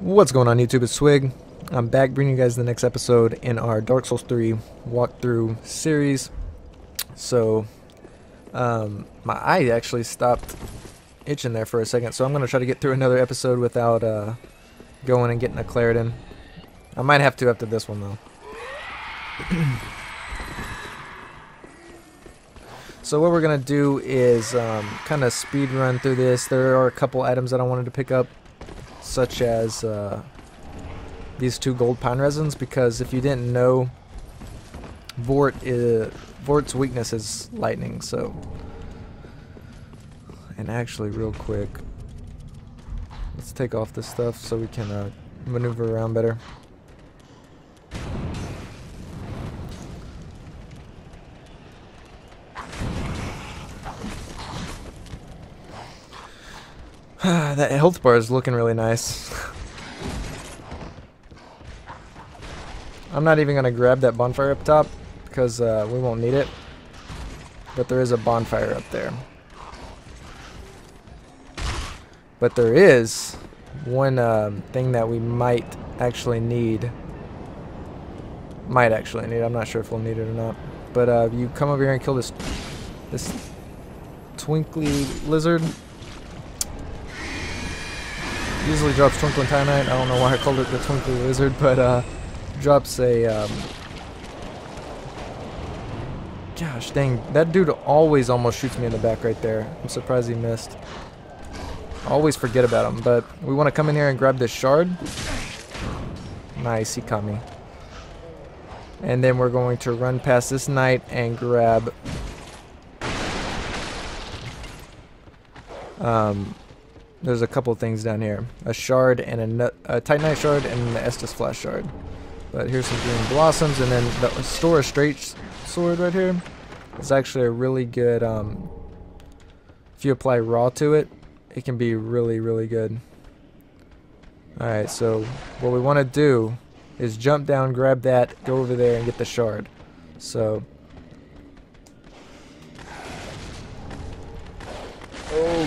What's going on YouTube? It's Twig. I'm back bringing you guys the next episode in our Dark Souls 3 walkthrough series. So, um, my eye actually stopped itching there for a second, so I'm going to try to get through another episode without uh, going and getting a Claritin. I might have to after this one though. so what we're going to do is um, kind of speed run through this. There are a couple items that I wanted to pick up such as uh, these two gold pine resins because if you didn't know Vordt is, Vordt's weakness is lightning so. And actually real quick let's take off this stuff so we can uh, maneuver around better that health bar is looking really nice. I'm not even going to grab that bonfire up top because uh, we won't need it. But there is a bonfire up there. But there is one um, thing that we might actually need. Might actually need. I'm not sure if we'll need it or not. But uh, you come over here and kill this this twinkly lizard usually drops Twinkling Titanite. I don't know why I called it the Twinkly Lizard, but uh, drops a... Um, gosh dang, that dude always almost shoots me in the back right there. I'm surprised he missed. Always forget about him, but we want to come in here and grab this shard. Nice, he caught me. And then we're going to run past this knight and grab... Um, there's a couple things down here. A shard and a, a Titanite shard and the Estus Flask shard. But here's some green blossoms and then the Stora Straight sword right here. It's actually a really good, um, if you apply raw to it, it can be really, really good. Alright, so what we want to do is jump down, grab that, go over there and get the shard. So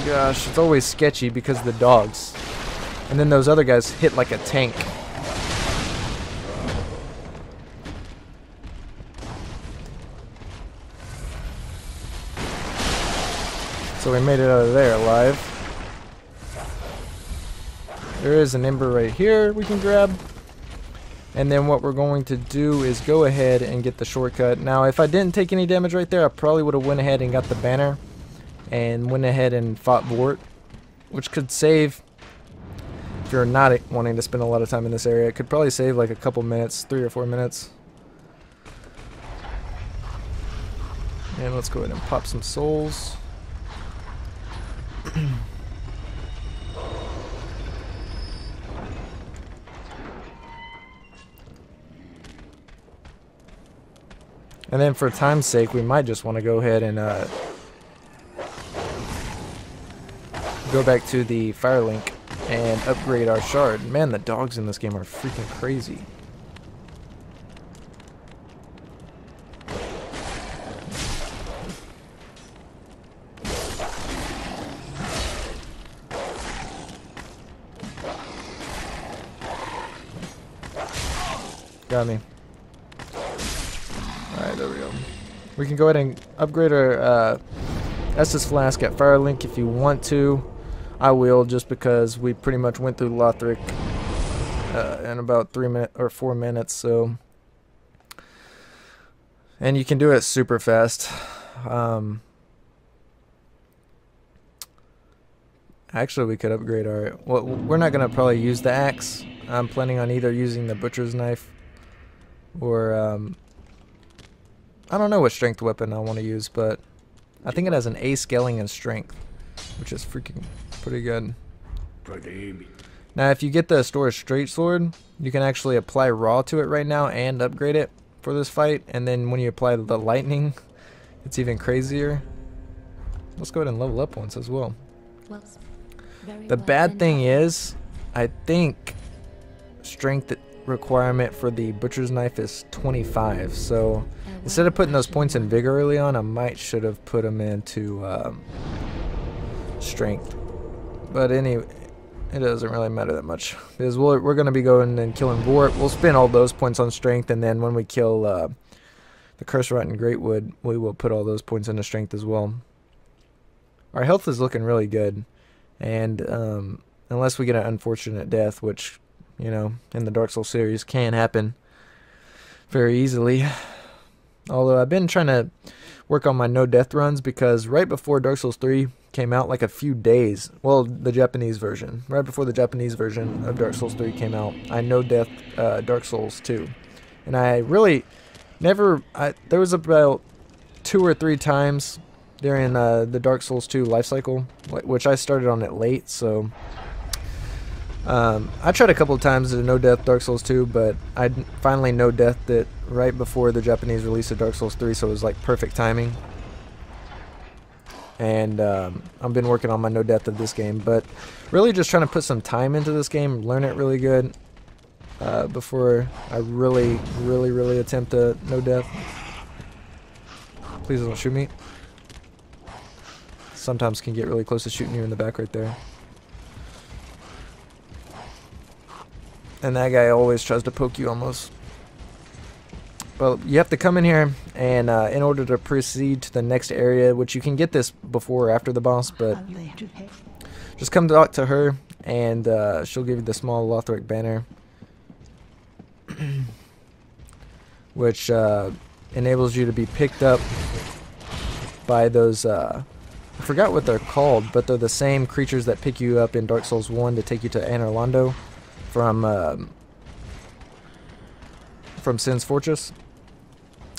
gosh, uh, it's always sketchy because of the dogs. And then those other guys hit like a tank. So we made it out of there alive. There is an ember right here we can grab. And then what we're going to do is go ahead and get the shortcut. Now if I didn't take any damage right there, I probably would have went ahead and got the banner and went ahead and fought Vordt, which could save, if you're not wanting to spend a lot of time in this area, it could probably save like a couple minutes, three or four minutes. And let's go ahead and pop some souls. And then for time's sake, we might just want to go ahead and uh, go back to the Firelink and upgrade our shard. Man, the dogs in this game are freaking crazy. Got me. Alright, there we go. We can go ahead and upgrade our uh, Estus Flask at Firelink if you want to. I will just because we pretty much went through Lothric uh, in about three minutes or four minutes. So, and you can do it super fast. Um, actually, we could upgrade our. Well, we're not gonna probably use the axe. I'm planning on either using the butcher's knife or um, I don't know what strength weapon I want to use, but I think it has an A scaling and strength, which is freaking pretty good. Now, if you get the Stora Straight sword, you can actually apply raw to it right now and upgrade it for this fight. And then when you apply the lightning, it's even crazier. Let's go ahead and level up once as well. The bad thing is, I think strength requirement for the butcher's knife is 25. So instead of putting those points in vigor early on, I might should have put them into um, strength. But anyway, it doesn't really matter that much because we're, we're going to be going and killing Vordt. We'll spend all those points on strength, and then when we kill uh, the Curse-Rotted Greatwood, we will put all those points into strength as well. Our health is looking really good, and um, unless we get an unfortunate death, which you know in the Dark Souls series can happen very easily. Although I've been trying to work on my no death runs because right before Dark Souls 3 came out, like a few days, well, the Japanese version, right before the Japanese version of Dark Souls 3 came out, I no death uh, Dark Souls 2. And I really never, I, there was about two or three times during uh, the Dark Souls 2 life cycle, which I started on it late, so um, I tried a couple of times to no death Dark Souls 2, but I finally no death it right before the Japanese release of Dark Souls 3, so it was like perfect timing. And um, I've been working on my no death of this game, but really just trying to put some time into this game, learn it really good uh, before I really, really, really attempt a no death. Please don't shoot me. Sometimes can get really close to shooting you in the back right there. And that guy always tries to poke you almost. But you have to come in here, and uh, in order to proceed to the next area, which you can get this before or after the boss, but just come talk to her, and uh, she'll give you the small Lothric banner, which uh, enables you to be picked up by those. Uh, I forgot what they're called, but they're the same creatures that pick you up in Dark Souls 1 to take you to Anor Londo from um, from Sen's Fortress,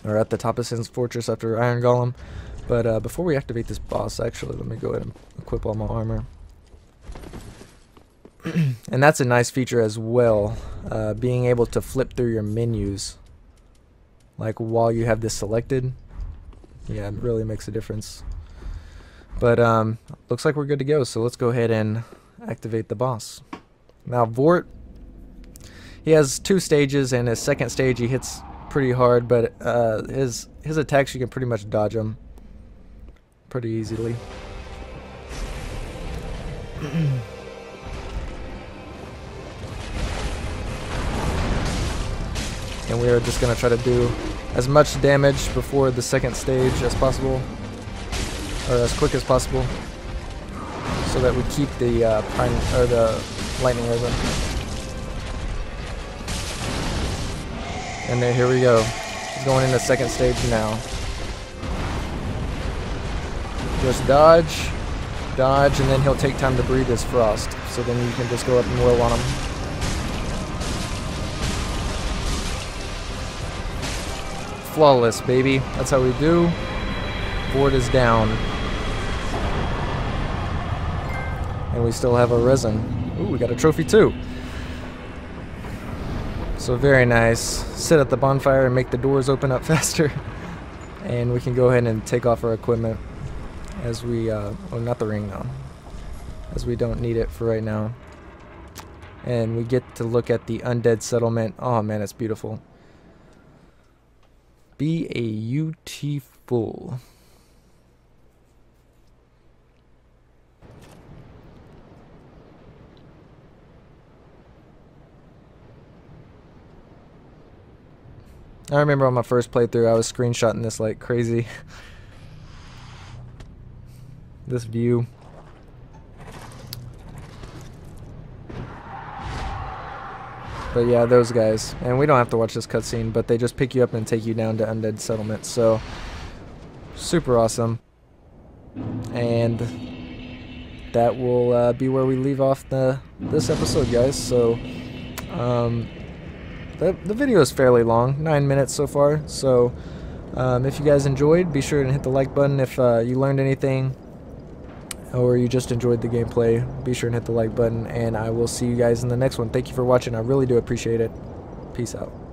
or at the top of Sen's Fortress after Iron Golem. But uh, before we activate this boss, actually, let me go ahead and equip all my armor. and that's a nice feature as well, uh, being able to flip through your menus, like while you have this selected. Yeah, it really makes a difference. But um, looks like we're good to go, so let's go ahead and activate the boss. Now, Vordt, he has two stages, and his second stage he hits pretty hard, but uh, his his attacks you can pretty much dodge them pretty easily. and we are just going to try to do as much damage before the second stage as possible, or as quick as possible, so that we keep the uh, pine or the lightning resin. And then here we go. Going into second stage now. Just dodge, dodge, and then he'll take time to breathe his frost. So then you can just go up and whirl on him. Flawless, baby. That's how we do. Vordt is down. And we still have a resin. Ooh, we got a trophy too. So very nice. Sit at the bonfire and make the doors open up faster. and we can go ahead and take off our equipment as we, uh, oh not the ring now, as we don't need it for right now. And we get to look at the undead settlement. Oh man, it's beautiful. Be a beautiful. I remember on my first playthrough, I was screenshotting this like crazy. this view. But yeah, those guys. And we don't have to watch this cutscene, but they just pick you up and take you down to Undead Settlement. So, super awesome. And that will uh, be where we leave off the this episode, guys. So, um, the, the video is fairly long, 9 minutes so far, so um, if you guys enjoyed, be sure to hit the like button if uh, you learned anything or you just enjoyed the gameplay, be sure and hit the like button, and I will see you guys in the next one. Thank you for watching, I really do appreciate it. Peace out.